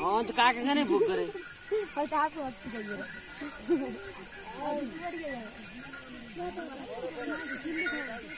हाँ तो का के नहीं करे दात लाने में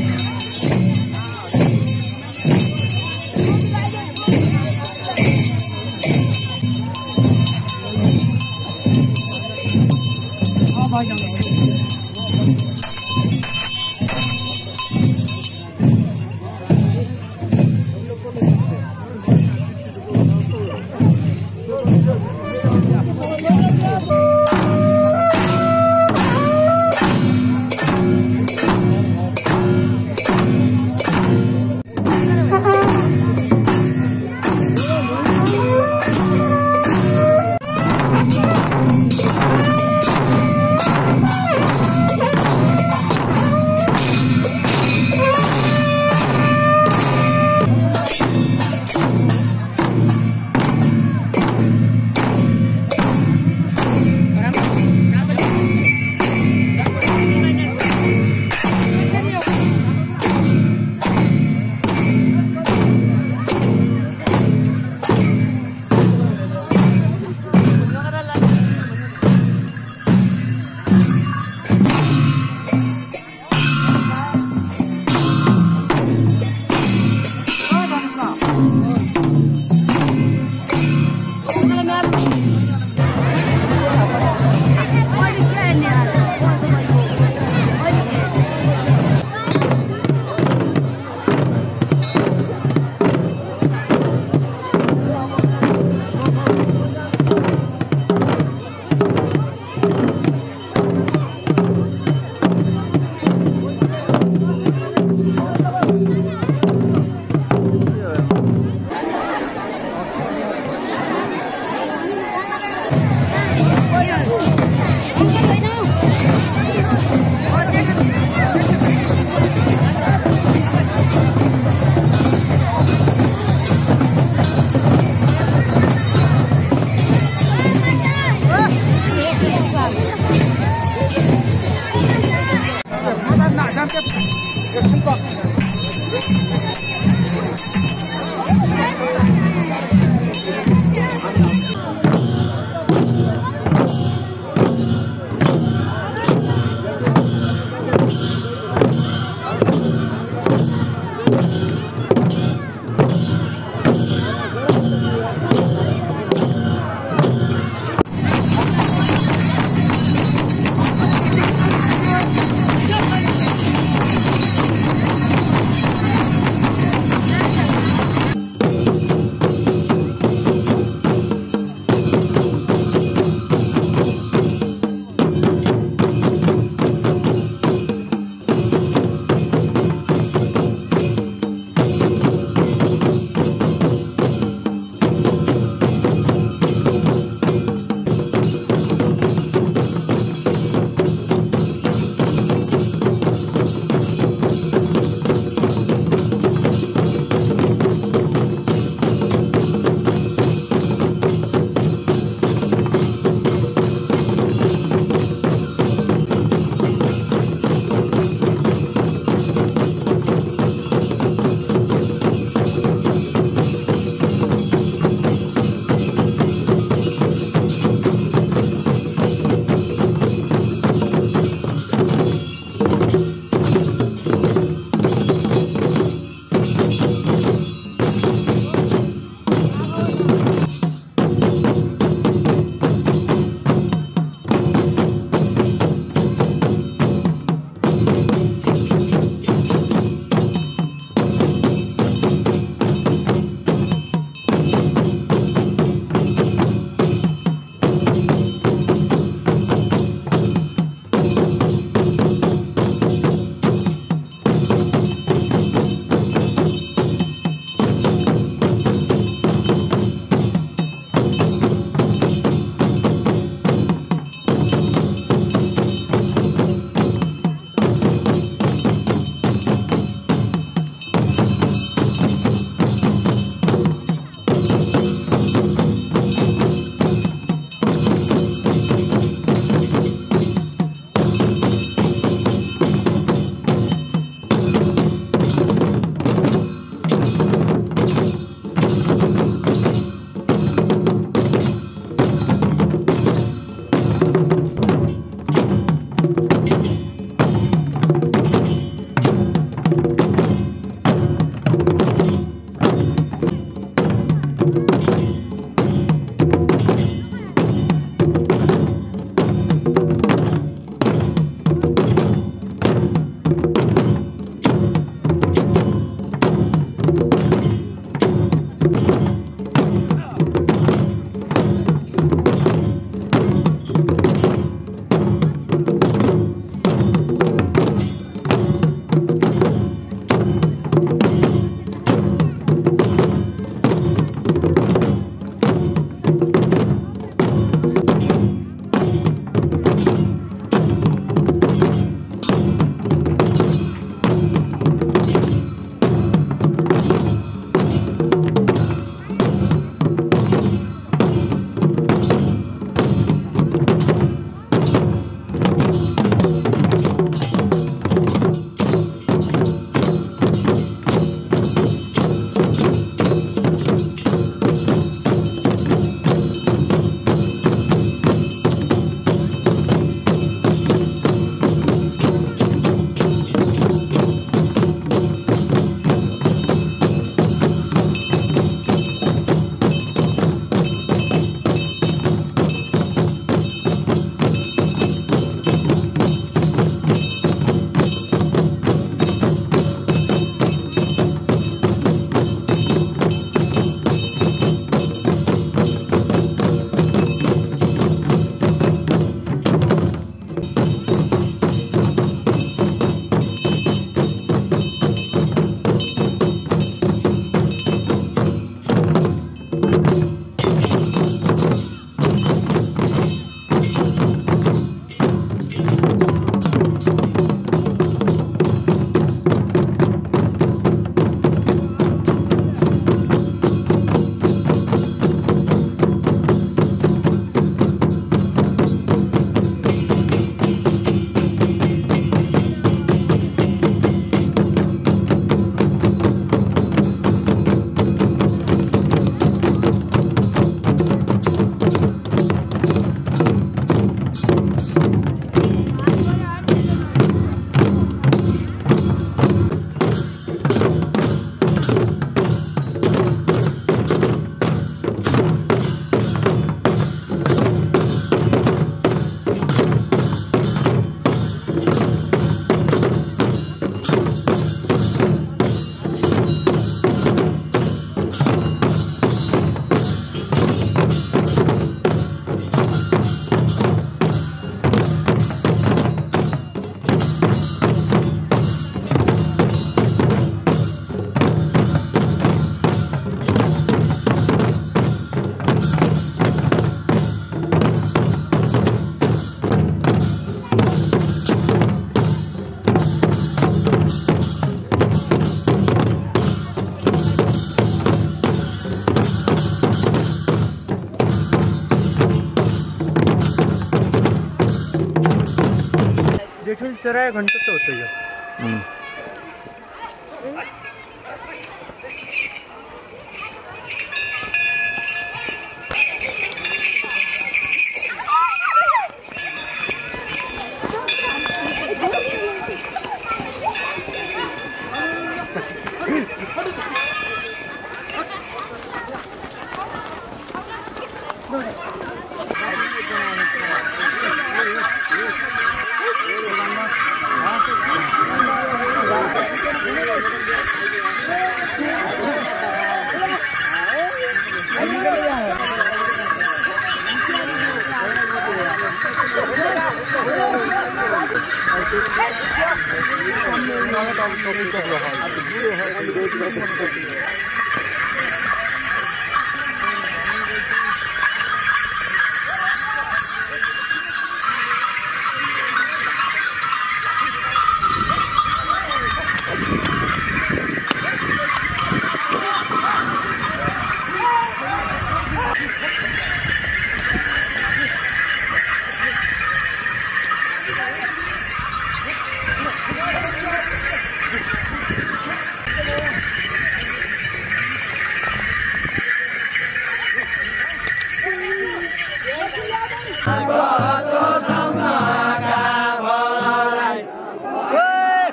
जेठून चरा घंटे तो होतो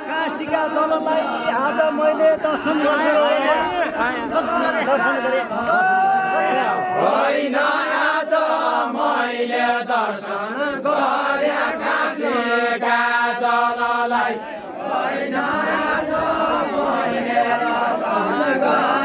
काशीका जनलाई आज मैले दर्शन होइन आज मैले दर्शन गरे काशीका होइन आज मैले दर्शन गरे।